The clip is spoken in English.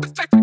Respect